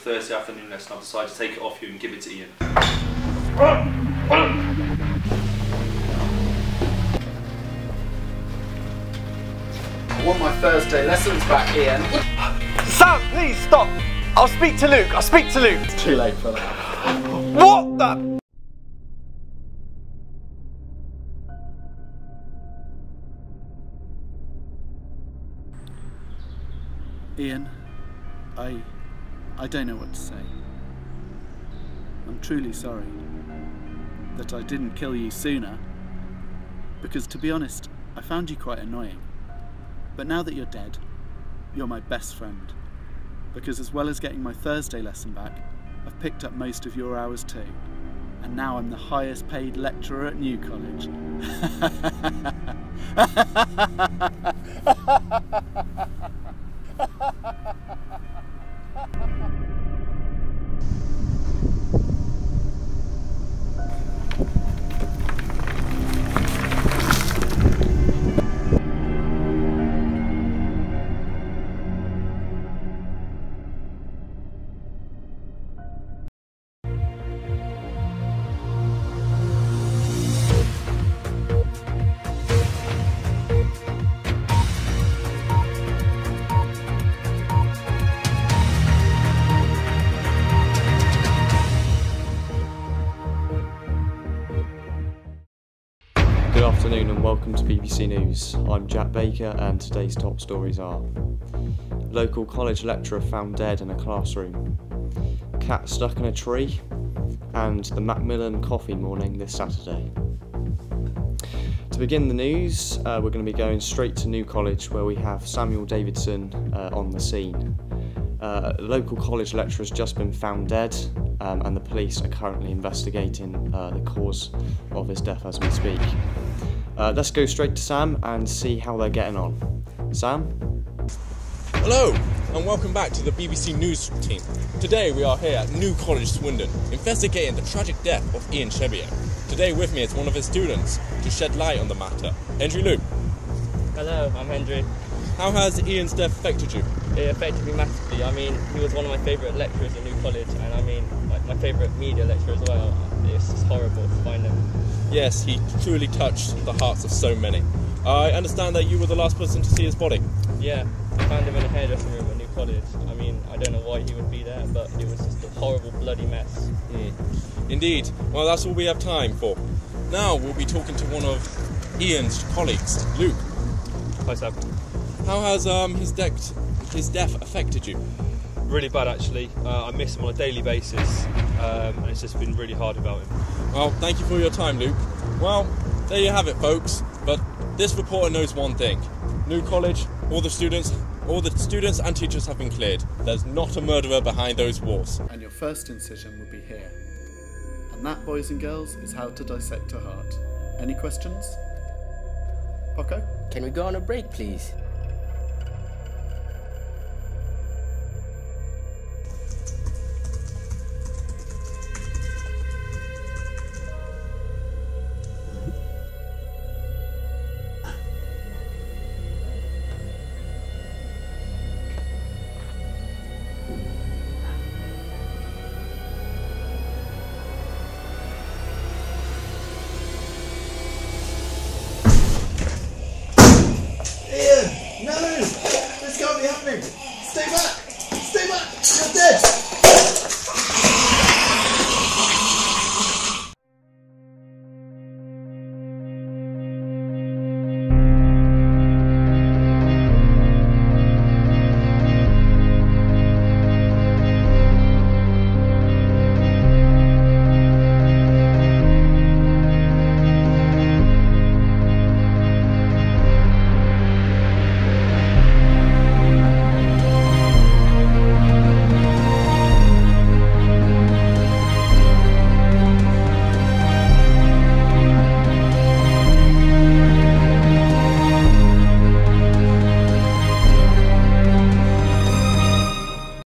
Thursday afternoon lesson, I've decided to take it off you and give it to Ian. I want my Thursday lessons back, Ian. Sam, please stop. I'll speak to Luke. I'll speak to Luke. It's Too late for that. What the? Ian, I. I don't know what to say. I'm truly sorry that I didn't kill you sooner, because to be honest, I found you quite annoying. But now that you're dead, you're my best friend, because as well as getting my Thursday lesson back, I've picked up most of your hours too. And now I'm the highest paid lecturer at New College. afternoon and welcome to BBC News. I'm Jack Baker and today's top stories are Local college lecturer found dead in a classroom, cat stuck in a tree, and the Macmillan coffee morning this Saturday. To begin the news, uh, we're going to be going straight to New College where we have Samuel Davidson uh, on the scene. Uh, a local college lecturer has just been found dead, um, and the police are currently investigating uh, the cause of his death as we speak. Uh, let's go straight to Sam and see how they're getting on. Sam? Hello, and welcome back to the BBC News team. Today we are here at New College, Swindon, investigating the tragic death of Ian Szczebiot. Today with me is one of his students to shed light on the matter, Hendry Lui. Hello, I'm Hendry. How has Ian's death affected you? It affected me massively. I mean, he was one of my favourite lecturers at New College, and I mean, my, my favourite media lecturer as well. It's just horrible to find him. Yes, he truly touched the hearts of so many. I understand that you were the last person to see his body. Yeah, I found him in a hairdressing room at New College. I mean, I don't know why he would be there, but it was just a horrible, bloody mess. Mm. Indeed. Well, that's all we have time for. Now we'll be talking to one of Ian's colleagues, Luke. Hi Sam. How has um, his, death, his death affected you? Really bad actually. Uh, I miss him on a daily basis um, and it's just been really hard without him. Well, thank you for your time, Luke. Well, there you have it, folks. But this reporter knows one thing: New College, all the students, all the students and teachers have been cleared. There's not a murderer behind those walls. and your first incision will be here. And that, boys and girls, is how to dissect a heart. Any questions? Poco? Can we go on a break, please? Tem mais!